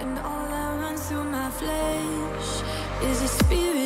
and all that runs through my flesh is a spirit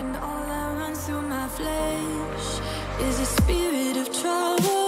And all that runs through my flesh is a spirit of trouble.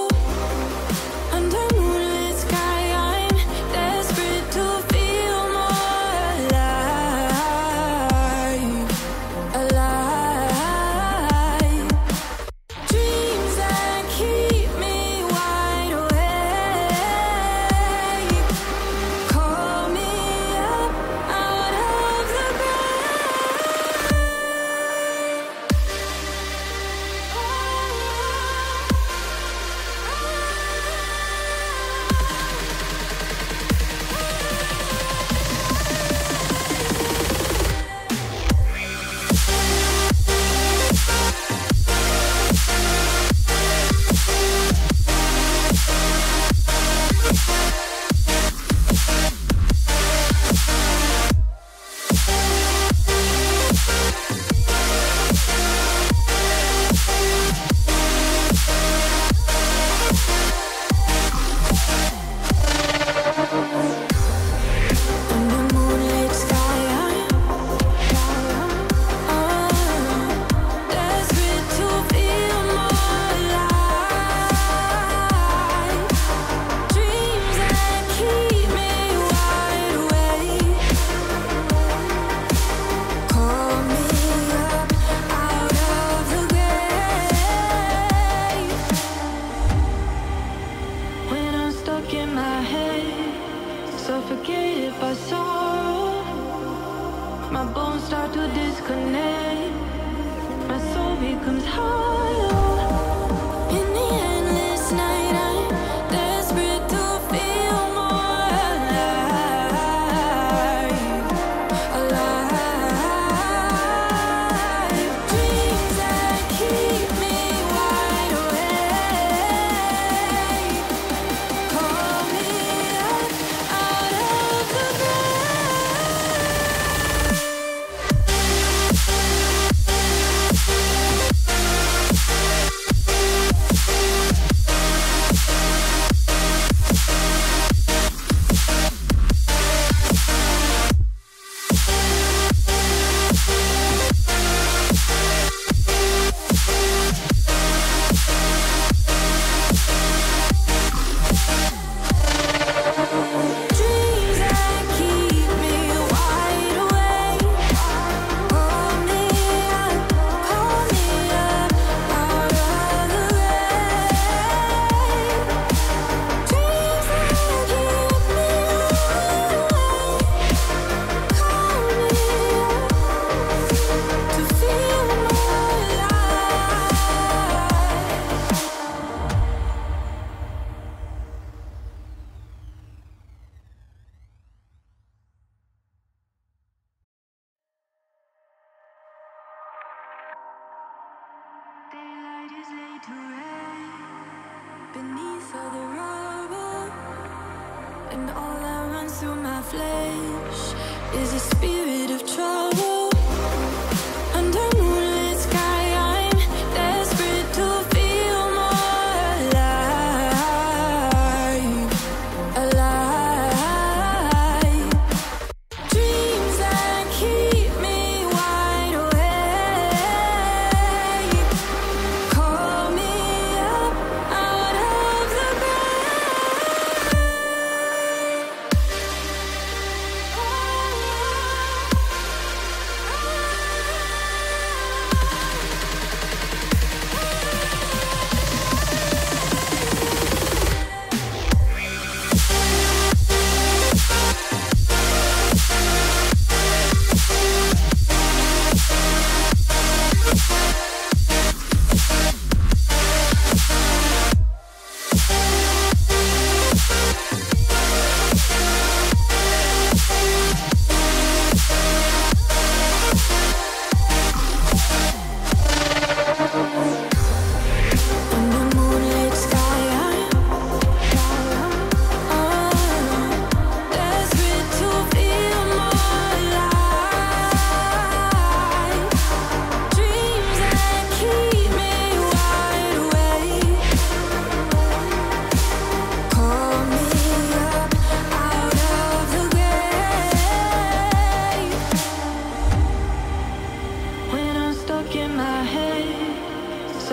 flesh. Is a spirit?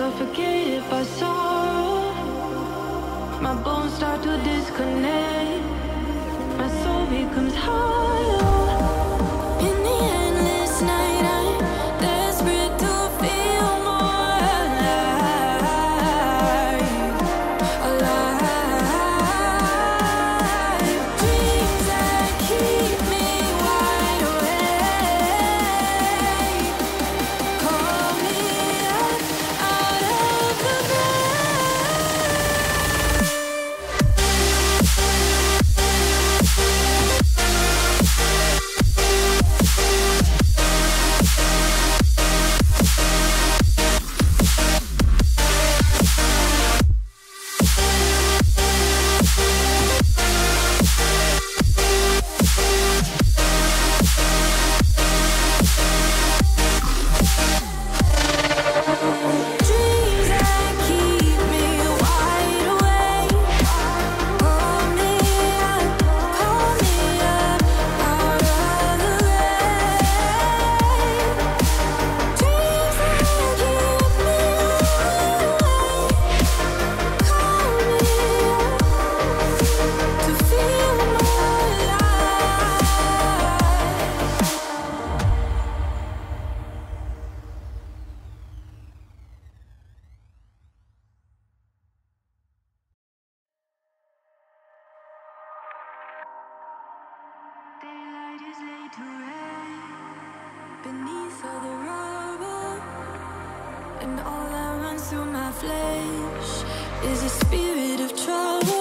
suffocated by sorrow. My bones start to disconnect. My soul becomes hollow. And all that runs through my flesh is a spirit of trouble.